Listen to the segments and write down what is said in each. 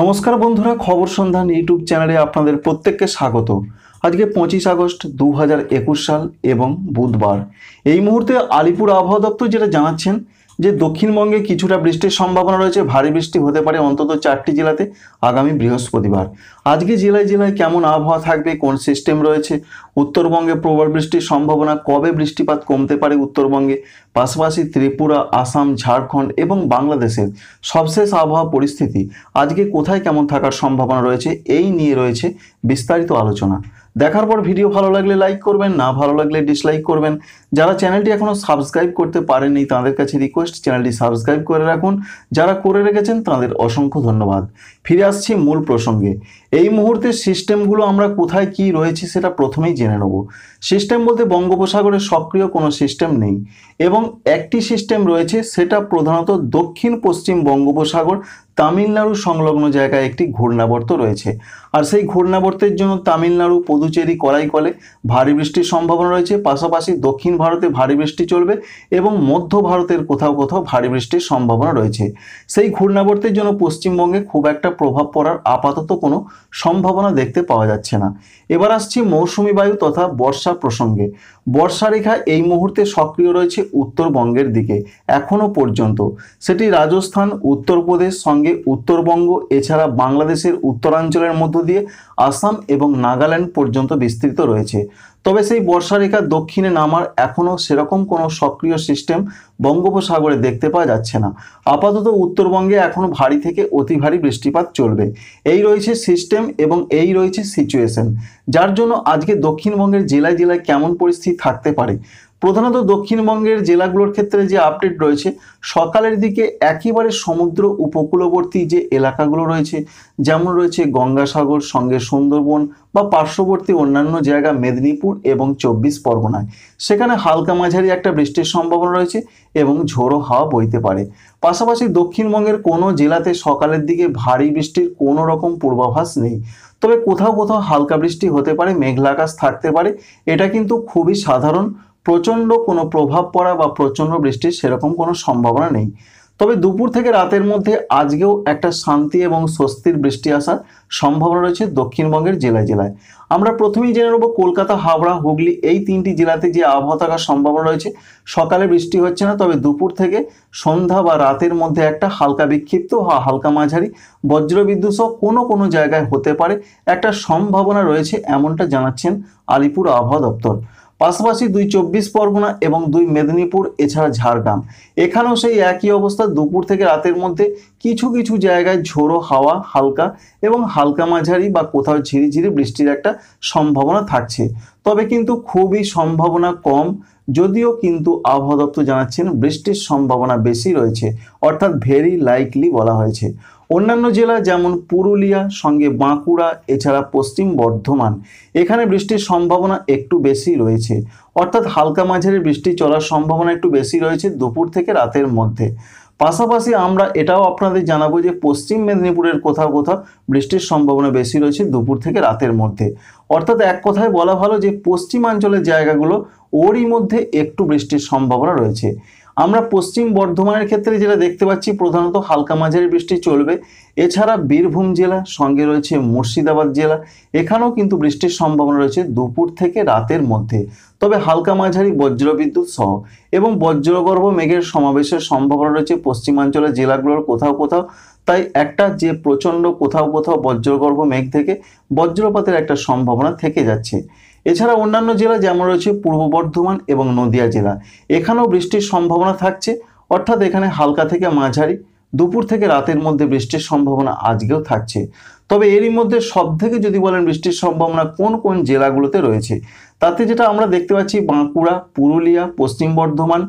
নমস্কার বন্ধুরা, খবর সন্ধান ইউটিউব চ্যানেলে আপনাদের প্রত্যেককে স্বাগত। আজকে পঁচিশ আগস্ট দু হাজার একুশ সাল এবং বুধবার। এই মুহূর্তে আলিপুর আবহাওয়া দপ্তর যেটা জানাচ্ছেন যে দক্ষিণবঙ্গে কিছুটা বৃষ্টির সম্ভাবনা রয়েছে, ভারী বৃষ্টি হতে পারে অন্তত চারটি জেলাতে আগামী বৃহস্পতিবার। আজকে জেলায় জেলায় কেমন আবহাওয়া থাকবে, কোন সিস্টেম রয়েছে? উত্তরবঙ্গে প্রবল বৃষ্টির সম্ভাবনা, কবে বৃষ্টিপাত কমতে পারে উত্তরবঙ্গে? পাশাপাশি ত্রিপুরা, আসাম, ঝাড়খণ্ড এবং বাংলাদেশের সবশেষ আবহাওয়া পরিস্থিতি, আজকে কোথায় কেমন থাকার সম্ভাবনা রয়েছে? এই নিয়ে রয়েছে বিস্তারিত আলোচনা। দেখার পর ভিডিও ভালো লাগলে লাইক করবেন, না ভালো লাগলে ডিসলাইক করবেন। যারা চ্যানেলটি এখনও সাবস্ক্রাইব করতে পারেননি, তাদের কাছে রিকোয়েস্ট চ্যানেলটি সাবস্ক্রাইব করে রাখুন। যারা করে রেখেছেন, তাদের অসংখ্য ধন্যবাদ। ফিরে আসছি মূল প্রসঙ্গে। এই মুহূর্তে সিস্টেমগুলো আমরা কোথায় কি রয়েছে সেটা প্রথমেই জেনে নেব। সিস্টেম বলতে বঙ্গোপসাগরে সক্রিয় কোনো সিস্টেম নেই এবং একটি সিস্টেম রয়েছে সেটা প্রধানত দক্ষিণ পশ্চিম বঙ্গোপসাগর তামিলনাড়ু সংলগ্ন জায়গায় একটি ঘূর্ণাবর্ত রয়েছে। আর সেই ঘূর্ণাবর্তের জন্য তামিলনাড়ু, পুদুচেরি করাইকলে ভারী বৃষ্টির সম্ভাবনা রয়েছে। পাশাপাশি দক্ষিণ ভারতে ভারী বৃষ্টি চলবে এবং মধ্য ভারতের কোথাও কোথাও ভারী বৃষ্টির সম্ভাবনা রয়েছে। সেই ঘূর্ণাবর্তের জন্য পশ্চিমবঙ্গে খুব একটা প্রভাব পড়ার আপাতত কোনো সম্ভাবনা দেখতে পাওয়া যাচ্ছে না। এবার আসছি মৌসুমি বায়ু তথা বর্ষা প্রসঙ্গে। বর্ষা রেখা এই মুহূর্তে সক্রিয় রয়েছে উত্তরবঙ্গের দিকে, এখনও পর্যন্ত। সেটি রাজস্থান, উত্তরপ্রদেশ, সঙ্গে উত্তরবঙ্গ, এছাড়া বাংলাদেশের উত্তরাঞ্চলের মধ্য দিয়ে আসাম এবং নাগাল্যান্ড পর্যন্ত বিস্তৃত রয়েছে। তবে সেই বর্ষারেখা দক্ষিণে নামার এখনও সেরকম কোনো সক্রিয় সিস্টেম বঙ্গোপসাগরে দেখতে পাওয়া যাচ্ছে না। আপাতত উত্তরবঙ্গে এখনও ভারী থেকে অতি ভারী বৃষ্টিপাত চলবে। এই রয়েছে সিস্টেম এবং এই রয়েছে সিচুয়েশন। যার জন্য আজকে দক্ষিণবঙ্গের জেলায় জেলায় কেমন পরিস্থিতি থাকতে পারে? প্রধানত দক্ষিণবঙ্গের জেলাগুলোর ক্ষেত্রে যে আপডেট রয়েছে, সকালের দিকে একেবারে সমুদ্র উপকূলবর্তী যে এলাকাগুলো রয়েছে, যেমন রয়েছে গঙ্গাসাগর, সঙ্গে সুন্দরবন বা পার্শ্ববর্তী অন্যান্য জায়গা মেদিনীপুর এবং চব্বিশ পরগনায়। সেখানে হালকা মাঝারি একটা বৃষ্টির সম্ভাবনা রয়েছে এবং ঝোড়ো হাওয়া বইতে পারে। পাশাপাশি দক্ষিণবঙ্গের কোনো জেলাতে সকালের দিকে ভারী বৃষ্টির কোনো রকম পূর্বাভাস নেই। তবে কোথাও কোথাও হালকা বৃষ্টি হতে পারে, মেঘলা আকাশ থাকতে পারে, এটা কিন্তু খুবই সাধারণ প্রচণ্ড কোনো প্রভাব পড়া বা প্রচণ্ড বৃষ্টির সেরকম কোনো সম্ভাবনা নেই। তবে দুপুর থেকে রাতের মধ্যে আজকেও একটা শান্তি এবং স্বস্তির বৃষ্টি আসার সম্ভাবনা রয়েছে দক্ষিণবঙ্গের জেলায় জেলায়। আমরা প্রথমেই জেনে নেব কলকাতা, হাওড়া, হুগলি এই তিনটি জেলাতে যে আবহাওয়া থাকার সম্ভাবনা রয়েছে। সকালে বৃষ্টি হচ্ছে না, তবে দুপুর থেকে সন্ধ্যা বা রাতের মধ্যে একটা হালকা বিক্ষিপ্ত বা হালকা মাঝারি বজ্রবিদ্যুৎ সহ কোনো কোনো জায়গায় হতে পারে। একটা সম্ভাবনা রয়েছে এমনটা জানাচ্ছেন আলিপুর আবহাওয়া দপ্তর। পাশাপাশি দুই চব্বিশ পরগনা এবং দুই মেদিনীপুর, এছাড়া ঝাড়গ্রাম। এখানেও সেই একই অবস্থা, দুপুর থেকে রাতের মধ্যে কিছু কিছু জায়গায় ঝোড়ো হাওয়া, হালকা এবং হালকা মাঝারি বা কোথাও ঝিরিঝিরি বৃষ্টির একটা সম্ভাবনা থাকছে। তবে কিন্তু খুবই সম্ভাবনা কম, যদিও কিন্তু আবহাওয়া দপ্তর জানাচ্ছেন বৃষ্টির সম্ভাবনা বেশি রয়েছে, অর্থাৎ ভেরি লাইকলি বলা হয়েছে। অন্যান্য জেলা যেমন পুরুলিয়া, সঙ্গে বাঁকুড়া, এছাড়া পশ্চিম বর্ধমান। এখানে বৃষ্টির সম্ভাবনা একটু বেশি রয়েছে। অর্থাৎ হালকা মাঝারি বৃষ্টি চলার সম্ভাবনা একটু বেশি রয়েছে দুপুর থেকে রাতের মধ্যে। পাশাপাশি আমরা এটাও আপনাদের জানাব যে পশ্চিম মেদিনীপুরের কোথাও কোথাও বৃষ্টির সম্ভাবনা বেশি রয়েছে দুপুর থেকে রাতের মধ্যে। অর্থাৎ এক কথায় বলা ভালো যে পশ্চিমাঞ্চলের জায়গাগুলো ওরই মধ্যে একটু বৃষ্টির সম্ভাবনা রয়েছে। আমরা পশ্চিম বর্ধমানের ক্ষেত্রে যেটা দেখতে পাচ্ছি, প্রধানত হালকা মাঝারি বৃষ্টি চলবে। এছাড়া বীরভূম জেলা, সঙ্গে রয়েছে মুর্শিদাবাদ জেলা। এখানেও কিন্তু বৃষ্টির সম্ভাবনা রয়েছে দুপুর থেকে রাতের মধ্যে। তবে হালকা মাঝারি বজ্রবিদ্যুৎ সহ এবং বজ্রগর্ভ মেঘের সমাবেশের সম্ভাবনা রয়েছে পশ্চিমাঞ্চলের জেলাগুলোর কোথাও কোথাও। তাই একটা যে প্রচণ্ড কোথাও কোথাও বজ্রগর্ভ মেঘ থেকে বজ্রপাতের একটা সম্ভাবনা থেকে যাচ্ছে। এছাড়া অন্যান্য জেলা যেমন রয়েছে পূর্ব বর্ধমান এবং নদিয়া জেলা, এখানেও বৃষ্টির সম্ভাবনা থাকছে। অর্থাৎ এখানে হালকা থেকে মাঝারি, দুপুর থেকে রাতের মধ্যে বৃষ্টির সম্ভাবনা আজকেও থাকছে। তবে এরই মধ্যে সব থেকে যদি বলেন বৃষ্টির সম্ভাবনা কোন কোন জেলাগুলোতে রয়েছে, তাতে যেটা আমরা দেখতে পাচ্ছি, বাঁকুড়া, পুরুলিয়া, পশ্চিম বর্ধমান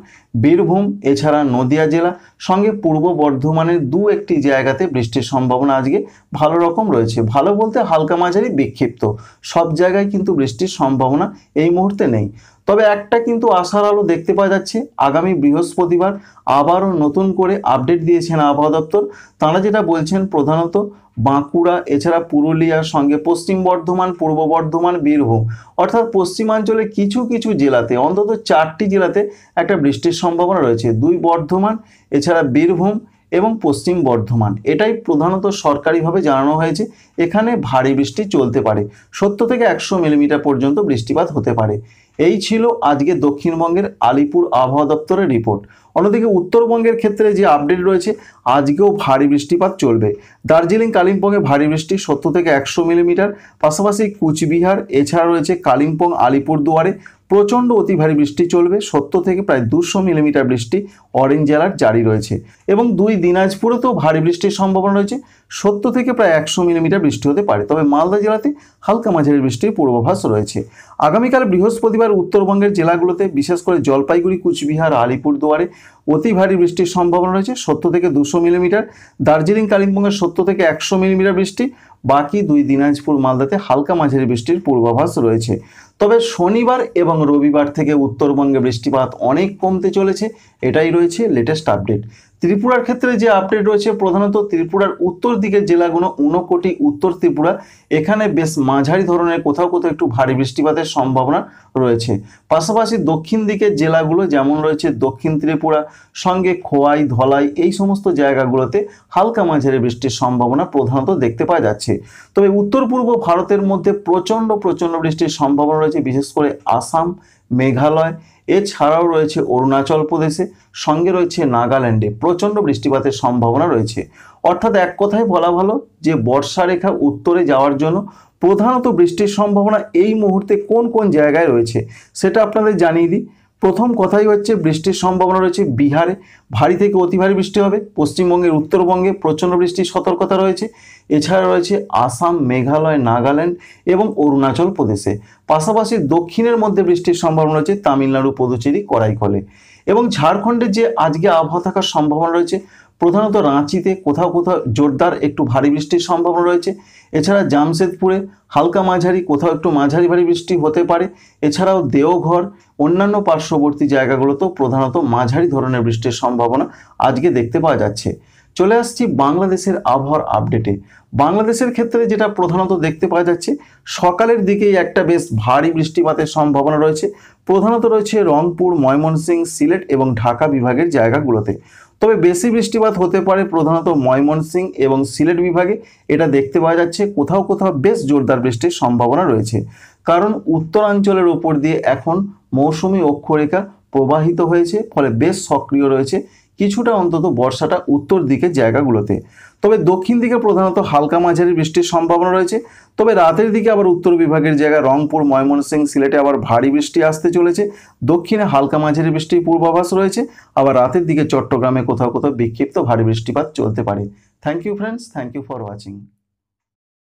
বীরভূম, এছাড়া নদিয়া জেলা, সঙ্গে পূর্ব বর্ধমানের দু একটি জায়গাতে বৃষ্টির সম্ভাবনা আজকে ভালো রকম রয়েছে। ভালো বলতে হালকা মাঝারি বিক্ষিপ্ত। সব জায়গায় কিন্তু বৃষ্টির সম্ভাবনা এই মুহূর্তে নেই। তবে একটা কিন্তু আশার আলো দেখতে পাওয়া যাচ্ছে। আগামী বৃহস্পতিবার আবারও নতুন করে আপডেট দিয়েছেন আবহাওয়া দপ্তর। তাঁরা যেটা বলছেন প্রধানত বাঁকুড়া, এছাড়া পুরুলিয়ার সঙ্গে পশ্চিম বর্ধমান, পূর্ব বর্ধমান, বীরভূম। অর্থাৎ পশ্চিমাঞ্চলে কিছু কিছু জেলাতে, অন্তত চারটি জেলাতে একটা বৃষ্টির সম্ভাবনা রয়েছে। দুই বর্ধমান, এছাড়া বীরভূম এবং পশ্চিম বর্ধমান। এটাই প্রধানত সরকারিভাবে জানানো হয়েছে। এখানে ভারী বৃষ্টি চলতে পারে। সত্তর থেকে একশো মিলিমিটার পর্যন্ত বৃষ্টিপাত হতে পারে। এই ছিল আজকে দক্ষিণবঙ্গের আলিপুর আবহাওয়া দপ্তরের রিপোর্ট। অন্যদিকে উত্তরবঙ্গের ক্ষেত্রে যে আপডেট রয়েছে, আজকেও ভারী বৃষ্টিপাত চলবে। দার্জিলিং, কালিম্পংয়ে ভারী বৃষ্টি সত্তর থেকে একশো মিলিমিটার। পাশাপাশি কুচবিহার, এছাড়া রয়েছে কালিম্পং, আলিপুরদুয়ারে প্রচণ্ড অতি ভারী বৃষ্টি চলবে। সত্তর থেকে প্রায় দুশো মিলিমিটার বৃষ্টি অরেঞ্জ অ্যালার্ট জারি রয়েছে এবং দুই দিনাজপুরেতেও ভারী বৃষ্টির সম্ভাবনা রয়েছে। সত্তর থেকে প্রায় একশো মিলিমিটার বৃষ্টি হতে পারে। তবে মালদা জেলাতে হালকা মাঝারি বৃষ্টির পূর্বাভাস রয়েছে। আগামীকাল বৃহস্পতিবার উত্তরবঙ্গের জেলাগুলোতে, বিশেষ করে জলপাইগুড়ি, কুচবিহার, আলিপুরদুয়ারে অতি ভারী বৃষ্টির সম্ভাবনা রয়েছে, সত্তর থেকে দুশো মিলিমিটার। দার্জিলিং কালিম্পংয়ের সত্তর থেকে একশো মিলিমিটার বৃষ্টি। বাকি দুই দিনাজপুর, মালদাতে হালকা মাঝারি বৃষ্টির পূর্বাভাস রয়েছে। তবে শনিবার এবং রবিবার থেকে উত্তরবঙ্গে বৃষ্টিপাত অনেক কমতে চলেছে, এটাই রয়েছে লেটেস্ট আপডেট ত্রিপুরার ক্ষেত্রে যে আপডেট রয়েছে, প্রধানত ত্রিপুরার উত্তর দিকের জেলাগুলো ঊনকোটি উত্তর ত্রিপুরা। এখানে বেশ মাঝারি ধরনের কোথাও কোথাও একটু ভারী বৃষ্টিপাতের সম্ভাবনা রয়েছে। পাশাপাশি দক্ষিণ দিকের জেলাগুলো যেমন রয়েছে দক্ষিণ ত্রিপুরা, সঙ্গে খোয়াই, ধলাই, এই সমস্ত জায়গাগুলোতে হালকা মাঝারি বৃষ্টির সম্ভাবনা প্রধানত দেখতে পাওয়া যাচ্ছে। তবে উত্তর পূর্ব ভারতের মধ্যে প্রচণ্ড প্রচণ্ড বৃষ্টির সম্ভাবনা রয়েছে, বিশেষ করে আসাম মেঘালয়। এছাড়াও রয়েছে অরুণাচল প্রদেশে, সঙ্গে রয়েছে নাগাল্যান্ডে। প্রচণ্ড বৃষ্টিপাতের সম্ভাবনা রয়েছে। অর্থাৎ এক কথায় বলা ভালো যে, বর্ষা রেখা উত্তরে যাওয়ার জন্য প্রধানত বৃষ্টির সম্ভাবনা এই মুহূর্তে কোন কোন জায়গায় রয়েছে, সেটা আপনাদের জানিয়ে দিই। প্রথম কথাই হচ্ছে, বৃষ্টির সম্ভাবনা রয়েছে বিহারে। ভারী থেকে অতি ভারী বৃষ্টি হবে। পশ্চিমবঙ্গের উত্তরবঙ্গে প্রচণ্ড বৃষ্টির সতর্কতা রয়েছে। এছাড়া রয়েছে আসাম, মেঘালয়, নাগাল্যান্ড এবং অরুণাচল প্রদেশে। পাশাপাশি দক্ষিণের মধ্যে বৃষ্টির সম্ভাবনা রয়েছে তামিলনাড়ু, পুদুচেরি করাইকলে এবং ঝাড়খণ্ডের যে আজকে আবহাওয়া থাকার সম্ভাবনা রয়েছে, প্রধানত রাঁচিতে কোথাও কোথাও জোরদার একটু ভারী বৃষ্টির সম্ভাবনা রয়েছে। এছাড়া জামশেদপুরে হালকা মাঝারি, কোথাও একটু মাঝারি ভারী বৃষ্টি হতে পারে। এছাড়াও দেওঘর, অন্যান্য পার্শ্ববর্তী জায়গাগুলোতেও প্রধানত মাঝারি ধরনের বৃষ্টির সম্ভাবনা আজকে দেখতে পাওয়া যাচ্ছে। চলে আসছি বাংলাদেশের আবহাওয়ার আপডেটে বাংলাদেশের ক্ষেত্রে যেটা প্রধানত দেখতে পাওয়া যাচ্ছে, সকালের দিকেই একটা বেশ ভারী বৃষ্টিপাতের সম্ভাবনা রয়েছে। প্রধানত রয়েছে রংপুর, ময়মনসিংহ, সিলেট এবং ঢাকা বিভাগের জায়গাগুলোতে। তবে বেশি বৃষ্টিপাত হতে পারে প্রধানত ময়মনসিংহ এবং সিলেট বিভাগে। এটা দেখতে পাওয়া যাচ্ছে কোথাও কোথাও বেশ জোরদার বৃষ্টির সম্ভাবনা রয়েছে। কারণ উত্তরাঞ্চলের উপর দিয়ে এখন মৌসুমি অক্ষরেখা প্রবাহিত হয়েছে, ফলে বেশ সক্রিয় রয়েছে। কিছুটা অন্তত বর্ষাটা উত্তর দিকের জায়গাগুলোতে। তবে দক্ষিণ দিকে প্রধানত হালকা মাঝারি বৃষ্টির সম্ভাবনা রয়েছে। তবে রাতের দিকে আবার উত্তর বিভাগের জায়গা রংপুর, ময়মনসিংহ, সিলেটে আবার ভারী বৃষ্টি আসতে চলেছে। দক্ষিণে হালকা মাঝারি বৃষ্টির পূর্বাভাস রয়েছে। আবার রাতের দিকে চট্টগ্রামে কোথাও কোথাও বিক্ষিপ্ত ভারী বৃষ্টিপাত চলতে পারে। Thank you friends thank you for watching